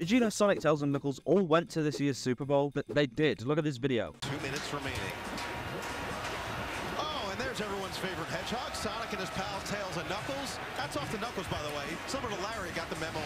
Did you know Sonic, Tails, and Knuckles all went to this year's Super Bowl? But They did. Look at this video. Two minutes remaining. Oh, and there's everyone's favorite hedgehog, Sonic and his pals Tails and Knuckles. That's off the Knuckles, by the way. Similar to Larry, got the memo